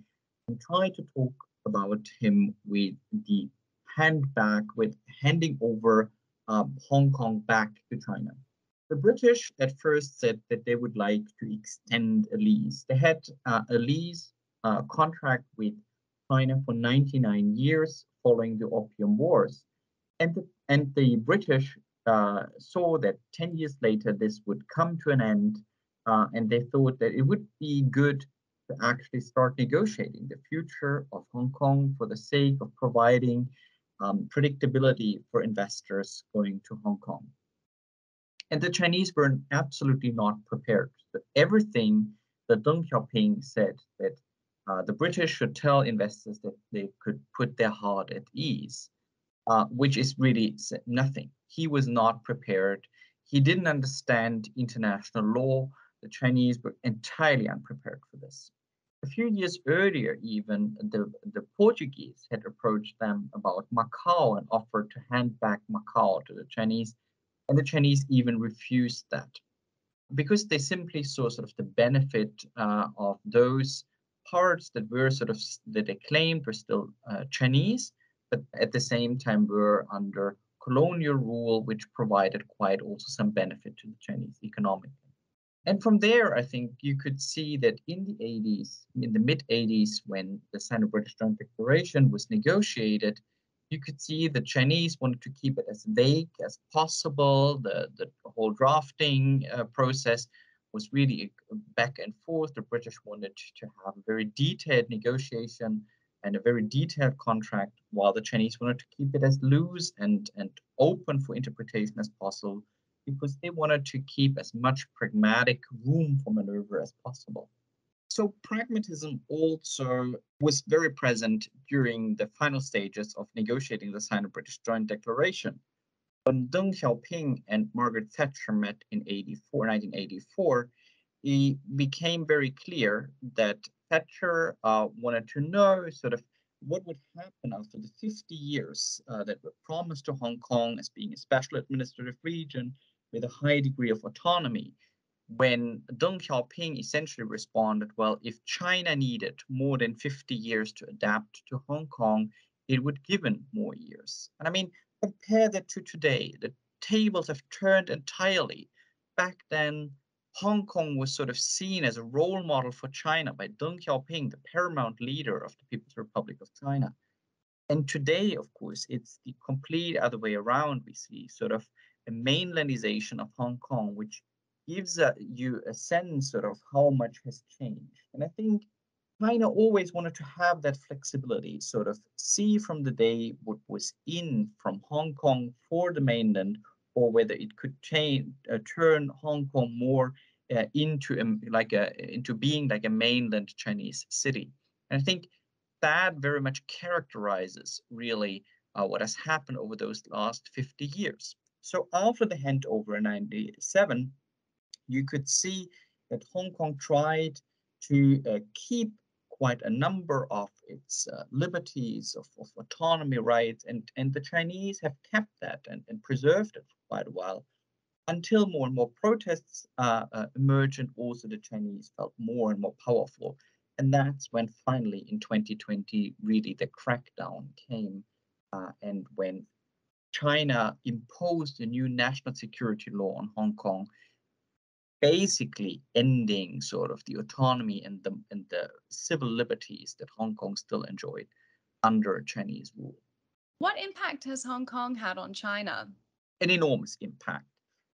and tried to talk about him with the hand back, with handing over um, Hong Kong back to China. The British at first said that they would like to extend a lease. They had uh, a lease uh, contract with China for 99 years following the Opium Wars. And the, and the British uh, saw that 10 years later this would come to an end uh, and they thought that it would be good to actually start negotiating the future of Hong Kong for the sake of providing um, predictability for investors going to Hong Kong. And the Chinese were absolutely not prepared. Everything that Deng Xiaoping said that uh, the British should tell investors that they could put their heart at ease, uh, which is really nothing. He was not prepared. He didn't understand international law the Chinese were entirely unprepared for this. A few years earlier, even, the, the Portuguese had approached them about Macau and offered to hand back Macau to the Chinese, and the Chinese even refused that because they simply saw sort of the benefit uh, of those parts that were sort of that they claimed were still uh, Chinese, but at the same time were under colonial rule, which provided quite also some benefit to the Chinese economically. And from there, I think you could see that in the 80s, in the mid 80s, when the Sino British Joint Declaration was negotiated, you could see the Chinese wanted to keep it as vague as possible. The, the whole drafting uh, process was really back and forth. The British wanted to have a very detailed negotiation and a very detailed contract, while the Chinese wanted to keep it as loose and, and open for interpretation as possible because they wanted to keep as much pragmatic room for maneuver as possible. So pragmatism also was very present during the final stages of negotiating the Sino-British Joint Declaration. When Deng Xiaoping and Margaret Thatcher met in 84, 1984, it became very clear that Thatcher uh, wanted to know sort of what would happen after the 50 years uh, that were promised to Hong Kong as being a special administrative region with a high degree of autonomy when Deng Xiaoping essentially responded, well, if China needed more than 50 years to adapt to Hong Kong, it would give it more years. And I mean, compare that to today. The tables have turned entirely. Back then, Hong Kong was sort of seen as a role model for China by Deng Xiaoping, the paramount leader of the People's Republic of China. And today, of course, it's the complete other way around. We see sort of a mainlandization of Hong Kong, which gives a, you a sense sort of how much has changed. And I think China always wanted to have that flexibility, sort of see from the day what was in from Hong Kong for the mainland, or whether it could change, uh, turn Hong Kong more uh, into like a into being like a mainland Chinese city. And I think that very much characterizes really uh, what has happened over those last 50 years. So after the handover in 97, you could see that Hong Kong tried to uh, keep quite a number of its uh, liberties, of, of, autonomy rights, and, and the Chinese have kept that and, and preserved it for quite a while until more and more protests uh, uh, emerged and also the Chinese felt more and more powerful. And that's when finally in 2020, really the crackdown came uh, and when China imposed a new national security law on Hong Kong basically ending sort of the autonomy and the and the civil liberties that Hong Kong still enjoyed under Chinese rule. What impact has Hong Kong had on China? An enormous impact.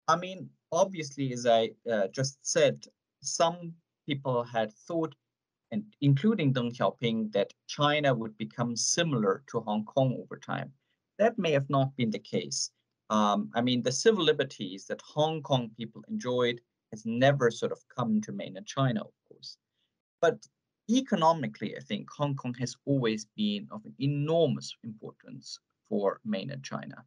I mean, obviously, as I uh, just said, some people had thought, and including Deng Xiaoping, that China would become similar to Hong Kong over time. That may have not been the case. Um, I mean, the civil liberties that Hong Kong people enjoyed has never sort of come to mainland China, of course. But economically, I think Hong Kong has always been of enormous importance for mainland China.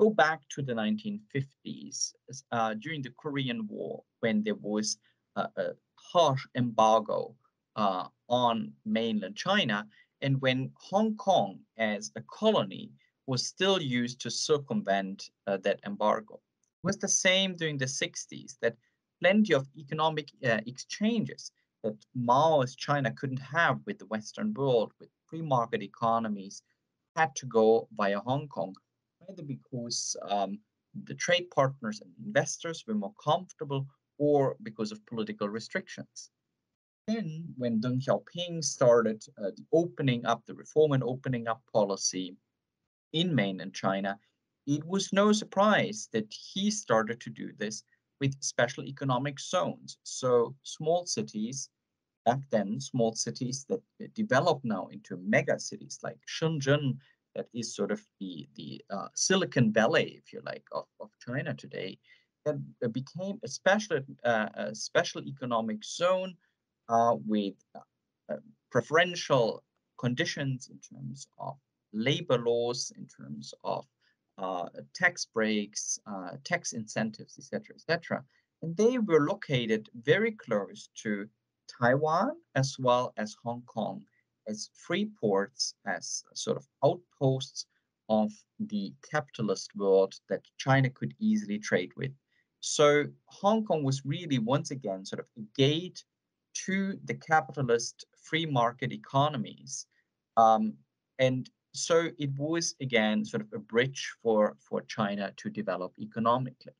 Go back to the 1950s, uh, during the Korean War, when there was a, a harsh embargo uh, on mainland China, and when Hong Kong, as a colony, was still used to circumvent uh, that embargo. It was the same during the 60s that plenty of economic uh, exchanges that Maoist China couldn't have with the Western world, with free market economies, had to go via Hong Kong, either because um, the trade partners and investors were more comfortable or because of political restrictions. Then, when Deng Xiaoping started uh, the opening up, the reform and opening up policy in mainland China, it was no surprise that he started to do this with special economic zones. So small cities, back then, small cities that develop now into mega cities like Shenzhen, that is sort of the, the uh, Silicon Valley, if you like, of, of China today, that became a special, uh, a special economic zone uh, with uh, preferential conditions in terms of labor laws, in terms of uh, tax breaks, uh, tax incentives, etc., etc. And they were located very close to Taiwan as well as Hong Kong as free ports, as sort of outposts of the capitalist world that China could easily trade with. So Hong Kong was really once again sort of a gate to the capitalist free market economies. Um, and so it was again sort of a bridge for for China to develop economically.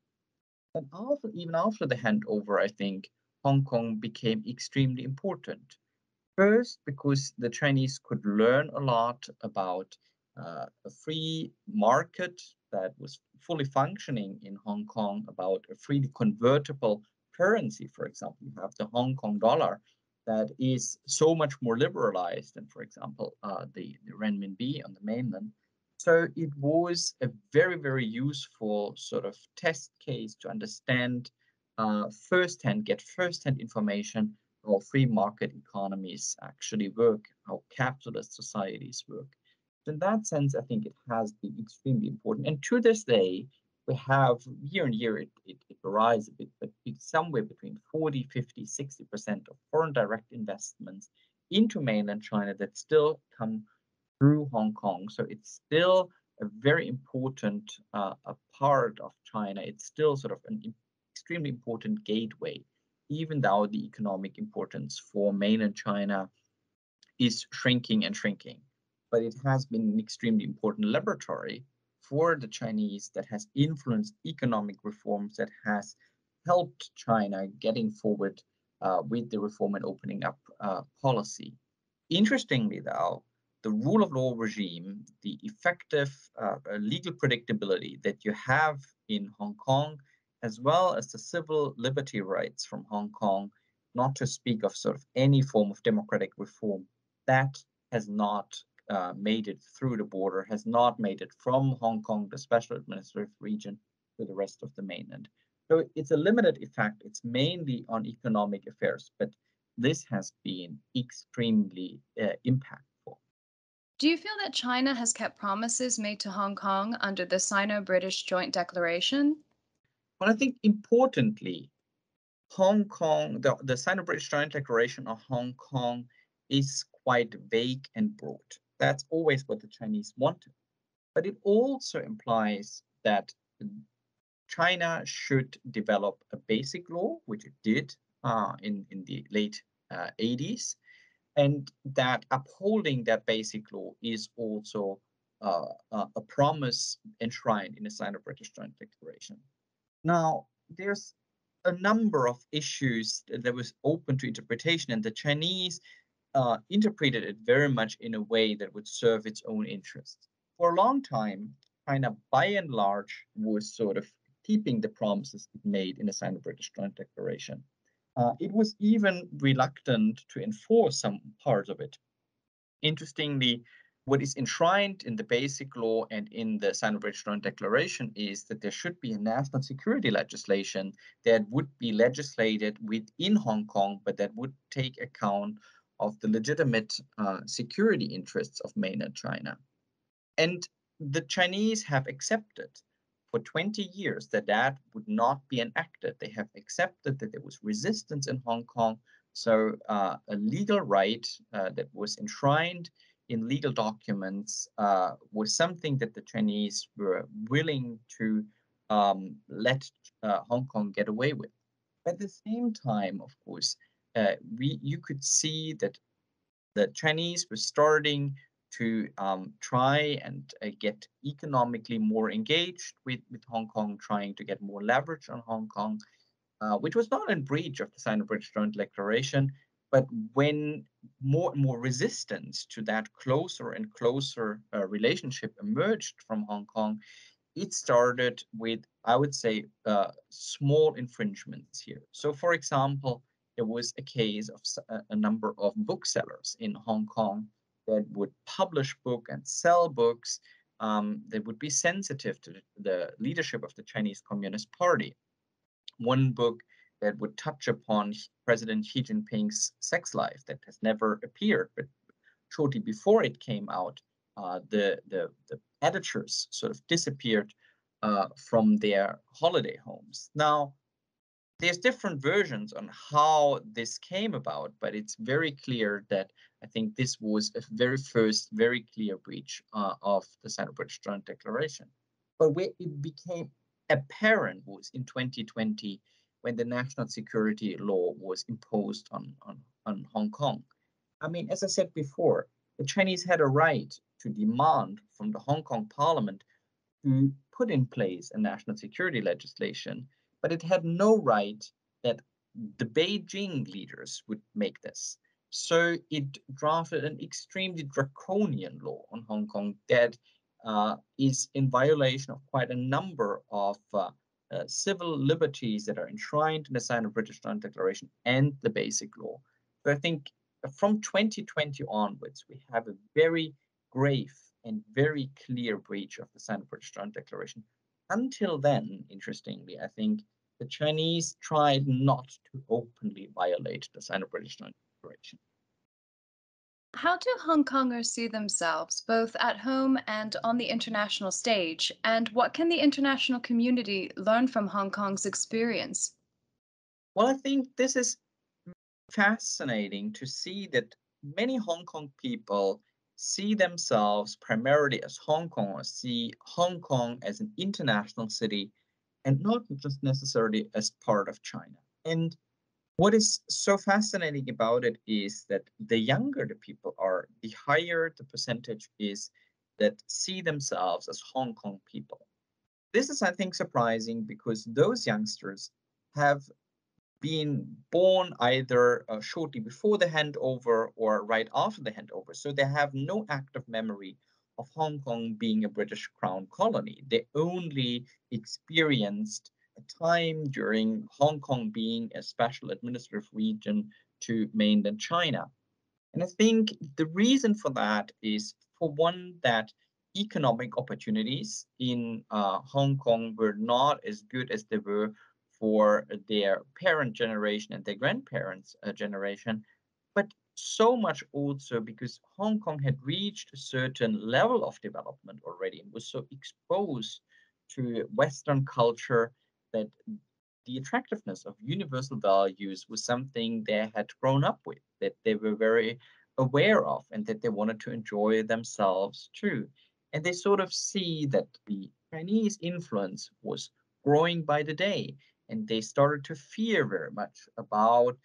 And after, even after the handover, I think Hong Kong became extremely important. First, because the Chinese could learn a lot about uh, a free market that was fully functioning in Hong Kong, about a freely convertible currency. For example, you have the Hong Kong dollar, that is so much more liberalized than, for example, uh, the, the renminbi on the mainland. So it was a very, very useful sort of test case to understand uh, firsthand, get firsthand information how free market economies actually work, how capitalist societies work. In that sense, I think it has been extremely important. And to this day, we have year on year, it, it, it varies a bit, but it's somewhere between 40, 50, 60% of foreign direct investments into mainland China that still come through Hong Kong. So it's still a very important uh, a part of China. It's still sort of an extremely important gateway, even though the economic importance for mainland China is shrinking and shrinking. But it has been an extremely important laboratory for the Chinese that has influenced economic reforms that has helped China getting forward uh, with the reform and opening up uh, policy. Interestingly, though, the rule of law regime, the effective uh, uh, legal predictability that you have in Hong Kong, as well as the civil liberty rights from Hong Kong, not to speak of sort of any form of democratic reform, that has not uh, made it through the border, has not made it from Hong Kong, the special administrative region, to the rest of the mainland. So it's a limited effect. It's mainly on economic affairs, but this has been extremely uh, impactful do you feel that China has kept promises made to Hong Kong under the Sino British Joint Declaration? Well, I think importantly, Hong Kong, the, the Sino British Joint Declaration of Hong Kong is quite vague and broad. That's always what the Chinese wanted. But it also implies that China should develop a basic law, which it did uh, in, in the late uh, 80s, and that upholding that basic law is also uh, a promise enshrined in the Sino-British Joint Declaration. Now, there's a number of issues that was open to interpretation, and the Chinese uh, interpreted it very much in a way that would serve its own interests. For a long time, China, by and large, was sort of keeping the promises it made in the Sino-British Joint Declaration. Uh, it was even reluctant to enforce some parts of it. Interestingly, what is enshrined in the basic law and in the Sino-British Joint Declaration is that there should be a national security legislation that would be legislated within Hong Kong, but that would take account of the legitimate uh, security interests of mainland China. And the Chinese have accepted for 20 years that that would not be enacted. They have accepted that there was resistance in Hong Kong. So uh, a legal right uh, that was enshrined in legal documents uh, was something that the Chinese were willing to um, let uh, Hong Kong get away with. At the same time, of course, uh, we you could see that the Chinese were starting to um, try and uh, get economically more engaged with, with Hong Kong, trying to get more leverage on Hong Kong, uh, which was not in breach of the Sino-British Joint Declaration, but when more and more resistance to that closer and closer uh, relationship emerged from Hong Kong, it started with, I would say, uh, small infringements here. So, for example, there was a case of a number of booksellers in Hong Kong that would publish book and sell books um, that would be sensitive to the leadership of the Chinese Communist Party. One book that would touch upon President Xi Jinping's sex life that has never appeared, but shortly before it came out, uh, the, the, the editors sort of disappeared uh, from their holiday homes. Now, there's different versions on how this came about, but it's very clear that I think this was a very first, very clear breach uh, of the Sino-British Joint Declaration. But where it became apparent was in 2020 when the national security law was imposed on, on, on Hong Kong. I mean, as I said before, the Chinese had a right to demand from the Hong Kong parliament to put in place a national security legislation but it had no right that the Beijing leaders would make this. So it drafted an extremely draconian law on Hong Kong that uh, is in violation of quite a number of uh, uh, civil liberties that are enshrined in the Sino-British Joint Declaration and the Basic Law. So I think from 2020 onwards, we have a very grave and very clear breach of the Sino-British Joint Declaration. Until then, interestingly, I think the Chinese tried not to openly violate the Sino-British Declaration. How do Hong Kongers see themselves, both at home and on the international stage? And what can the international community learn from Hong Kong's experience? Well, I think this is fascinating to see that many Hong Kong people see themselves primarily as Hong Kong, or see Hong Kong as an international city and not just necessarily as part of China. And what is so fascinating about it is that the younger the people are, the higher the percentage is that see themselves as Hong Kong people. This is, I think, surprising because those youngsters have been born either uh, shortly before the handover or right after the handover. So they have no active memory of Hong Kong being a British Crown colony. They only experienced a time during Hong Kong being a special administrative region to mainland China. And I think the reason for that is, for one, that economic opportunities in uh, Hong Kong were not as good as they were for their parent generation and their grandparents' uh, generation, but so much also because Hong Kong had reached a certain level of development already and was so exposed to Western culture that the attractiveness of universal values was something they had grown up with, that they were very aware of, and that they wanted to enjoy themselves too. And they sort of see that the Chinese influence was growing by the day and they started to fear very much about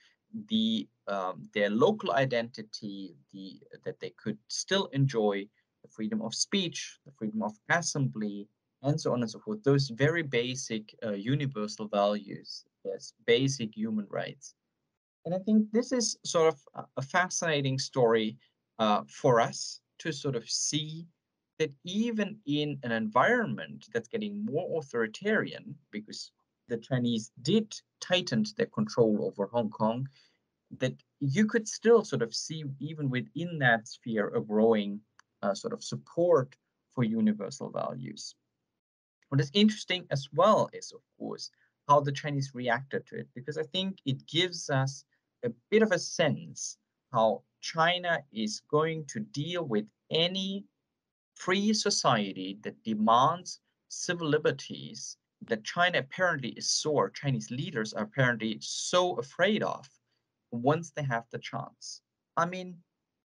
the um, their local identity, the that they could still enjoy the freedom of speech, the freedom of assembly, and so on and so forth. Those very basic uh, universal values, yes, basic human rights. And I think this is sort of a fascinating story uh, for us to sort of see that even in an environment that's getting more authoritarian, because the Chinese did tighten their control over Hong Kong, that you could still sort of see, even within that sphere, a growing uh, sort of support for universal values. What is interesting as well is, of course, how the Chinese reacted to it, because I think it gives us a bit of a sense how China is going to deal with any free society that demands civil liberties that China apparently is so, Chinese leaders are apparently so afraid of once they have the chance. I mean,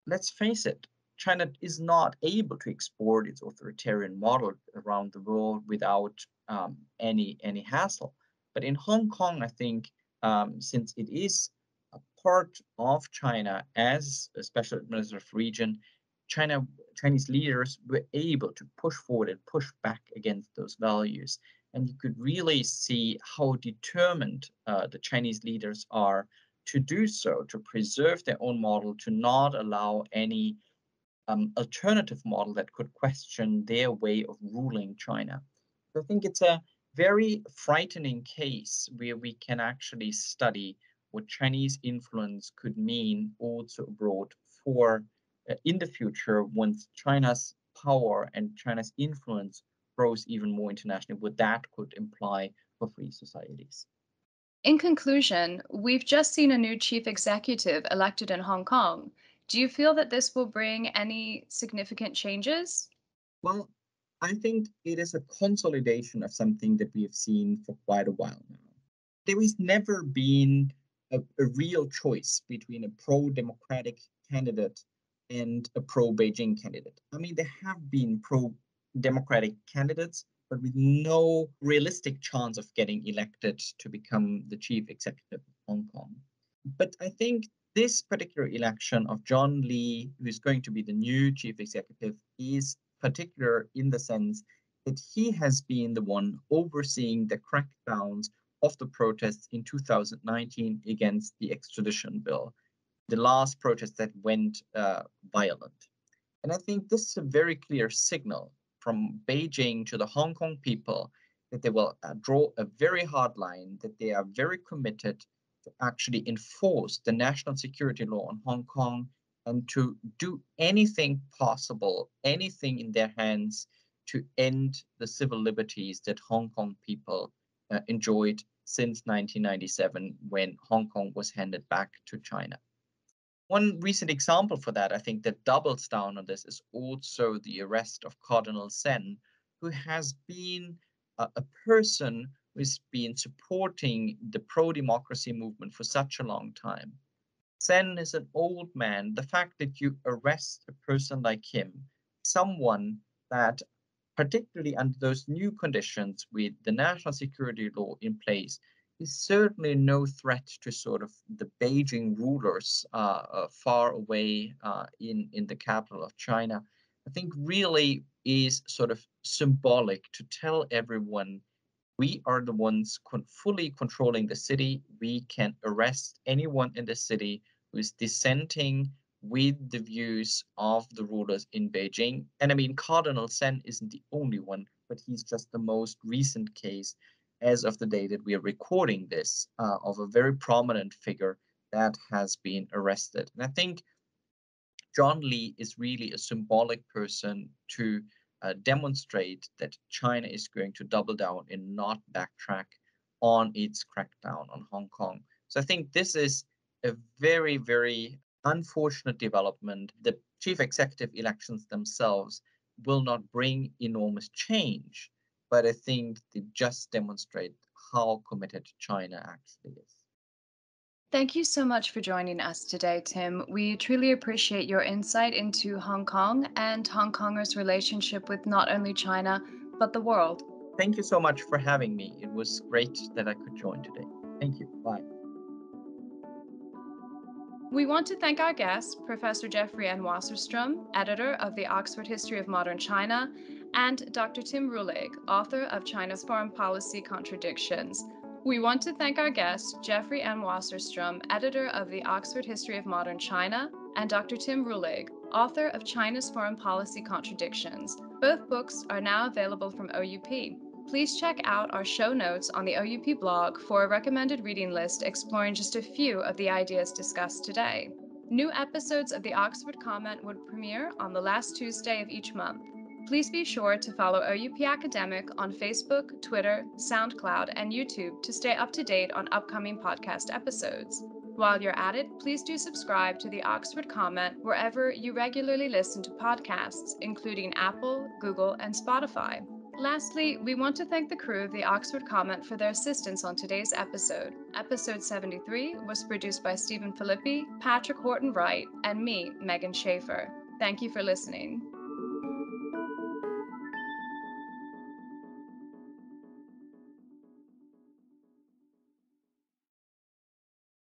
let's face it, China is not able to export its authoritarian model around the world without um, any any hassle. But in Hong Kong, I think um, since it is a part of China as a special administrative region, China Chinese leaders were able to push forward and push back against those values and you could really see how determined uh, the Chinese leaders are to do so, to preserve their own model, to not allow any um, alternative model that could question their way of ruling China. I think it's a very frightening case where we can actually study what Chinese influence could mean also abroad for uh, in the future once China's power and China's influence grows even more internationally, what that could imply for free societies. In conclusion, we've just seen a new chief executive elected in Hong Kong. Do you feel that this will bring any significant changes? Well, I think it is a consolidation of something that we have seen for quite a while now. There has never been a, a real choice between a pro democratic candidate and a pro Beijing candidate. I mean, there have been pro Democratic candidates, but with no realistic chance of getting elected to become the chief executive of Hong Kong. But I think this particular election of John Lee, who is going to be the new chief executive, is particular in the sense that he has been the one overseeing the crackdowns of the protests in 2019 against the extradition bill, the last protest that went uh, violent. And I think this is a very clear signal from Beijing to the Hong Kong people that they will uh, draw a very hard line, that they are very committed to actually enforce the national security law in Hong Kong and to do anything possible, anything in their hands to end the civil liberties that Hong Kong people uh, enjoyed since 1997 when Hong Kong was handed back to China. One recent example for that, I think, that doubles down on this is also the arrest of Cardinal Zen, who has been a, a person who's been supporting the pro democracy movement for such a long time. Zen is an old man. The fact that you arrest a person like him, someone that, particularly under those new conditions with the national security law in place, is certainly no threat to sort of the Beijing rulers uh, uh, far away uh, in, in the capital of China, I think really is sort of symbolic to tell everyone we are the ones con- fully controlling the city. We can arrest anyone in the city who is dissenting with the views of the rulers in Beijing. And I mean, Cardinal Zen isn't the only one, but he's just the most recent case as of the day that we are recording this uh, of a very prominent figure that has been arrested. And I think John Lee is really a symbolic person to uh, demonstrate that China is going to double down and not backtrack on its crackdown on Hong Kong. So I think this is a very, very unfortunate development. The chief executive elections themselves will not bring enormous change, but I think they just demonstrate how committed China actually is. Thank you so much for joining us today, Tim. We truly appreciate your insight into Hong Kong and Hong Kongers' relationship with not only China, but the world. Thank you so much for having me. It was great that I could join today. Thank you. Bye. We want to thank our guests, Professor Jeffrey N. Wasserstrom, editor of the Oxford History of Modern China, and Dr. Tim Rühlig, author of China's Foreign Policy Contradictions. We want to thank our guests, Jeffrey M. Wasserstrom, editor of the Oxford History of Modern China, and Dr. Tim Rühlig, author of China's Foreign Policy Contradictions. Both books are now available from OUP. Please check out our show notes on the OUP blog for a recommended reading list exploring just a few of the ideas discussed today. New episodes of the Oxford Comment would premiere on the last Tuesday of each month. Please be sure to follow OUP Academic on Facebook, Twitter, SoundCloud, and YouTube to stay up to date on upcoming podcast episodes. While you're at it, please do subscribe to the Oxford Comment wherever you regularly listen to podcasts, including Apple, Google, and Spotify. Lastly, we want to thank the crew of the Oxford Comment for their assistance on today's episode. Episode 73 was produced by Stephen Filippi, Patrick Horton Wright, and me, Megan Schaefer. Thank you for listening.